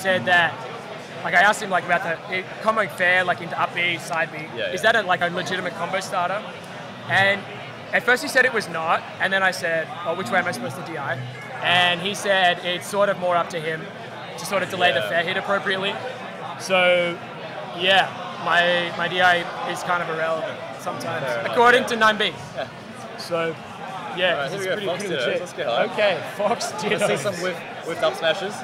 said that. Like I asked him like about the it, comboing fair like into up B side B. Yeah, Is yeah. that a, like a legitimate combo starter? And at first he said it was not, and then I said, "Oh, which way am I supposed to DI?" And he said it's sort of more up to him to sort of delay the fair hit appropriately. So, yeah, my my DI is kind of irrelevant sometimes, according yeah. to 9B. Yeah. So, yeah, Alright, here it's we go, pretty, Fox pretty legit. Let's go home. Okay, Fox Let's see some whiff, whiffed up smashes.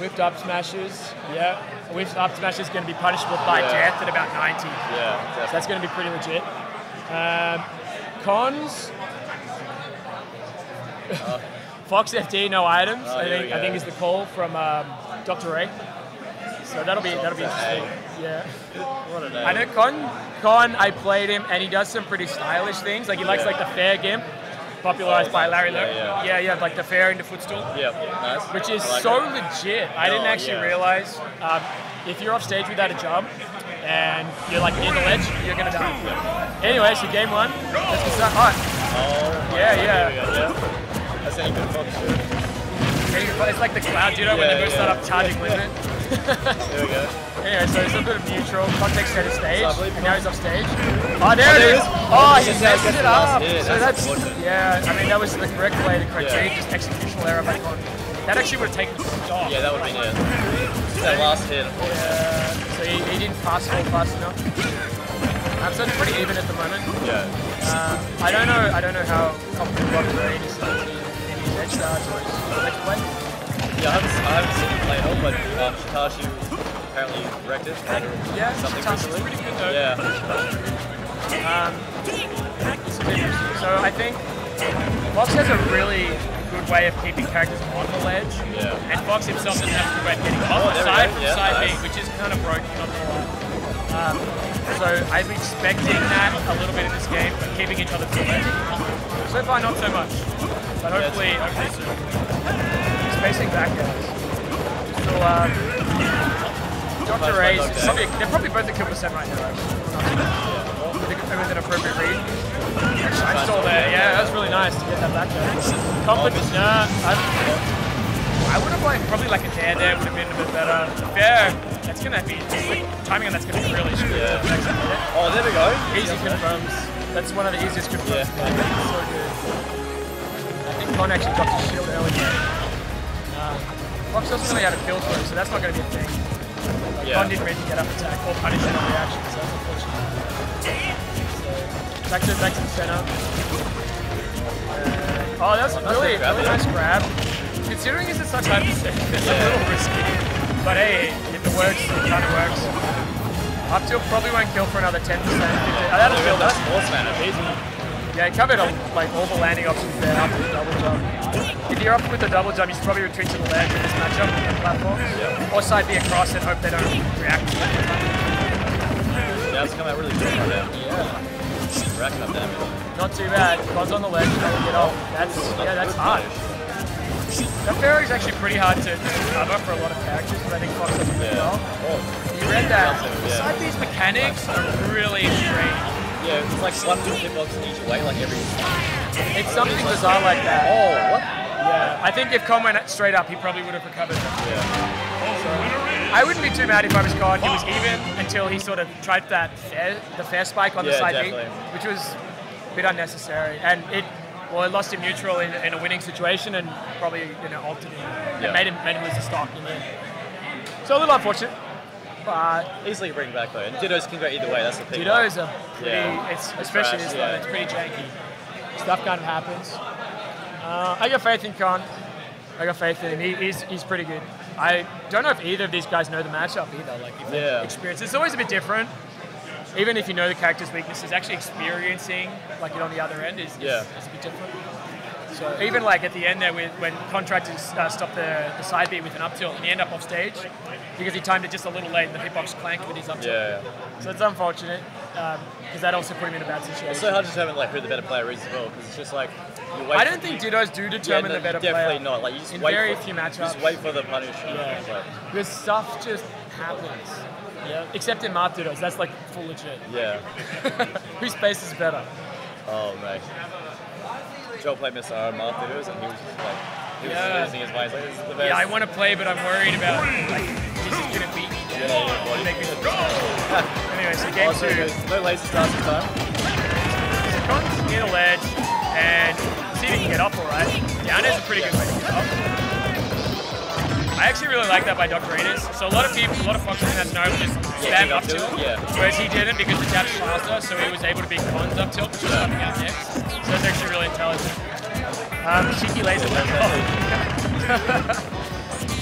Whipped up smashes. Yeah, whipped up smash is going to be punishable by Yeah. death at about 90. Yeah, So that's going to be pretty legit. Um, cons. Fox FD, no items. Oh, I think I think is the call from um, Dr. Ray. So that'll be that'll be interesting. Yeah. What a name. I know Con Con. I played him, and he does some pretty stylish things. Like he likes Yeah. like the fair gimp, popularized Oh, by Larry yeah, yeah. yeah, yeah, like the fair into footstool Yep, nice. which is like so it. legit. I didn't Oh, actually yeah. realize um, if you're off stage without a jump and you're like near the ledge, you're gonna die. Anyway, so game one. Let's get started. Alright. Oh, Yeah, yeah. go, yeah. That's any good. It's like the cloud judo when Yeah, they both start up charging limit. Here we go. Anyway, so it's a bit of neutral. Context set stage, So I believe- and now he's off stage. Oh, there it there is. it is. Oh, This he is how it messed it up. hit. So That's yeah. I mean, that was the correct way to correct Yeah. just executional error by. That actually would have taken the stop. Yeah, that would have been it. That last hit, unfortunately. Yeah, so he, he didn't pass hold fast enough. Um, so it's pretty even at the moment. Yeah. Uh, I don't know. I don't know how confident Rob Green is in his edge starts or his next play. Yeah, I haven't, I haven't seen him play at all, but um, Shikashi apparently wrecked it. Yeah, something Shitashi's pretty good though. Yeah. Um, it's a bit interesting. So I think Fox has a really good way of keeping characters on the ledge, Yeah. and Fox himself doesn't have a good way of getting Oh, off there we side from Yeah, side nice. B, which is kind of broken. Not gonna. Um, so I'm expecting that a little bit in this game, but keeping each other to the ledge. So far, not so much, but hopefully, hopefully soon. Spacing back, guys. So, um, Dr. Ray's probably, they're probably both at kill percent right now. Actually. With a- with an appropriate read. Actually, I'm still there. Yeah, that was really nice to get that back there. Confidence, nah. I, I would have liked probably like a dare there would have been a bit better. Fair, that's gonna be the timing on that's gonna be really screwed. Yeah. the. Oh, there we go. Easy confirms. That's one of the easiest confirms. Yeah. So good. I think Con actually dropped his shield early. Doesn't really have a kill through, so that's not going to be a thing. Like, Yeah. Con didn't really get up attack or punish on reaction, so that's unfortunate. So, back to, back to the center. Uh, oh, that's Nice really, grab really nice grab. Considering it's at such high percent, it's a little risky. But hey, if it works, it kind of works. Up tilt probably won't kill for another 10%. Oh, that'll kill That's that. more smash. Easy. Yeah, he covered all, like all the landing options there after the double jump. If you're up with the double jump, you should probably retreat to the ledge in this matchup on the platform. Or side B across and hope they don't react. Yeah, it's coming out really good right now. Yeah. Racking up damage. Not too bad. God's on the ledge, trying to get off. That's yeah, that's hard. That fair is actually pretty hard to, cover for a lot of characters, but I think Fox does it really well. Oh, You read that. Side B's mechanics are really strange. yeah, it's like one hitbox each way, like every. It's something bizarre like that. Oh, what? Yeah, I think if Con went straight up, he probably would have recovered. Yeah. Oh, I wouldn't be too mad if I was Con. He was even until he sort of tried that fair, the fair spike on the side definitely. B, which was a bit unnecessary. And it, well, it lost him neutral in, in a winning situation and probably you know altered him Yeah. and made him made him lose the stock in the end. So a little unfortunate, but Easily bring back though. And Dittos can go either way. That's the thing. Ditto's a pretty, Yeah. it's especially this yeah. level, it's pretty janky. Stuff kind of happens. Uh, I got faith in Con. I got faith in him. He, he's, he's pretty good. I don't know if either of these guys know the matchup either. Like if they've Yeah. experienced, it's always a bit different. Even if you know the character's weaknesses, actually experiencing like it on the other end is, is, Yeah. is a bit different. So even like at the end there, with, when contractors uh, stop the, the side beat with an up tilt and he end up off stage because he timed it just a little late and the hitbox clanked with his up tilt. Yeah. So it's unfortunate because that also put him in a bad situation. It's so hard to determine like who the better player is as well, because it's just like you wait. I don't think Dittos do Yeah, determine no, the better definitely player. not. Like you just In wait very for, few matchups. Just wait for the punish. Yeah. Like, Because stuff just happens. Yeah. Except in Marth Dittos, that's like full legit. yeah. Whose space is better? Oh mate. Joel played Mr. And he was just like he was Yeah. losing his mind. Like, this is the best. Yeah, I want to play, but I'm worried about like anyway, so game Also, two. no laser starts this time. Con's near the ledge, and see if he can get up all right. Down is a pretty good way to get up. I actually really like that by Dr. Ainuss. So a lot of people, a lot of foxes in that scenario just Yeah, spam up up tilt, yeah. whereas he didn't because the tap's faster, so he was able to beat Cons up tilt, which was coming out next. Um, cheeky laser.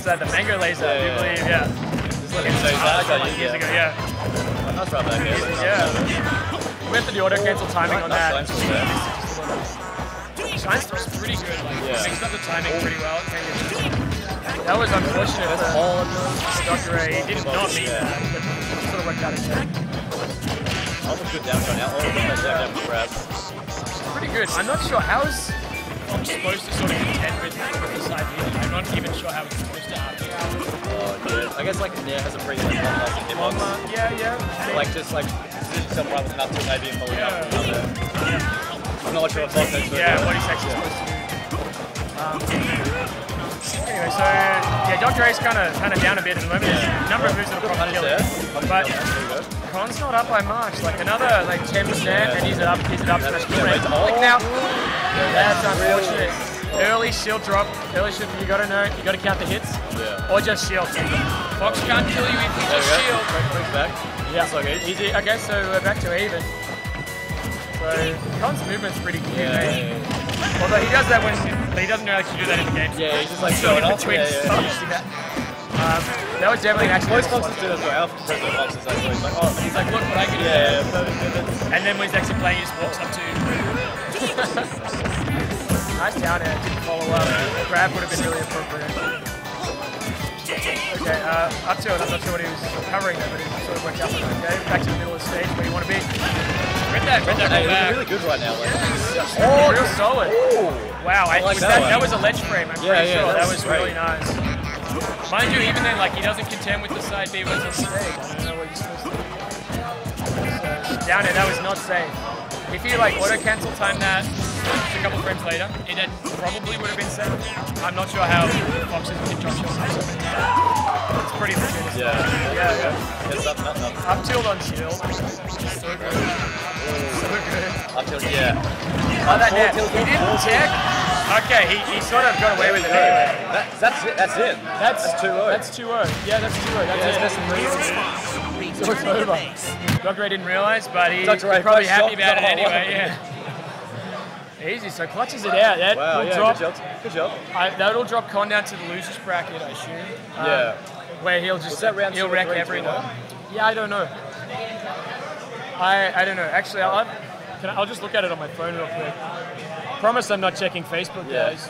so the Mango laser, Yeah, I do yeah. believe, yeah. Just him say that. Like years yeah. ago, yeah. That's right back here. Yeah. We have to do auto cancel timing on that. Nice lines there. Shine Storm's pretty good. Like, Yeah. mixed up the timing pretty well. That was unfortunate for. A. He did not meet Yeah. that, but sort of worked out okay. Almost good down right now. All of them are down down grab. Pretty good. I'm not sure how is Fox supposed to sort of contend with the side lead. I'm not even sure how it's supposed to happen. Oh, yeah. I guess like Nair has a pretty like lasting hitbox. Uh, yeah, yeah. Like just like position yourself right with an up tilt maybe and following up Yeah. another. I'm not sure what Fox knows. Yeah, what he's actually supposed to do. Um, anyway, so yeah, Dr. A's kind of kind of down a bit at the moment. A number of moves that are probably killing. there. But Con's not up by much. Like another like 10% and he's it up, he's it up smash kill Yeah, but- Like now, that's go. unfortunate. Early shield drop, early shield, you gotta know, you gotta count the hits. Yeah. Or just shield. Fox can't kill you if you There just go. shield. Brings back. Yeah. It's okay. Easy. Okay, so we're back to even. So Con's movement's pretty good, Yeah, mate. yeah, yeah. Although he does that when but he doesn't know actually do that in the game. Yeah, he's just like So showing in off. between Yeah, yeah, yeah. that. Um, that was definitely an Most accidental foxes spot. do that as well. Alpha President foxes actually. He's like, oh, He's like, look what I can do. yeah, yeah, perfect, perfect. And then when he's actually playing, he just walks up to Nice down air, didn't follow up. Grab would have been really appropriate. Okay, uh, up to it. I'm not sure what he was covering there, but it sort of worked out for him. Okay, back to the middle of the stage where you want to be. Read that, read that Hey, back. really good right now. Like, Oh, real solid. Wow, I, like was that that, that was a ledge frame, I'm Yeah, pretty yeah, sure. that That was was really nice. Mind you, even then, like, he doesn't contend with the side B when it's on stage. I don't know what you're supposed to do. So, down there, that was not safe. If you, like, auto-cancel time that a couple frames later, it probably would have been safe. I'm not sure how Fox's hit drop shots. It's pretty legit. yeah. Yeah, yeah. It's up, up, up. Up tilt on shield. So good. So good. Up till, yeah. Oh, that net. He didn't check. Okay, he, he sort of got away with it anyway. That, that's it. That's it. That's, That's 2-0. That's 2 0. Yeah, that's 2 0. That's Yeah, it. that's some real- So it's over. Dr. Ray didn't realize, but he, Dr. Ray he's probably first happy about it anyway. Yeah. Easy. So clutches it out. That Wow, will yeah, drop. good job. Good job. I, that'll drop Con down to the losers bracket, I assume. Um, Yeah. Where he'll just Was that round he'll two or wreck three, two, everyone. Yeah, I don't know. I I don't know. Actually, I'll can I, I'll just look at it on my phone real quick. Promise I'm not checking Facebook, Yeah. guys.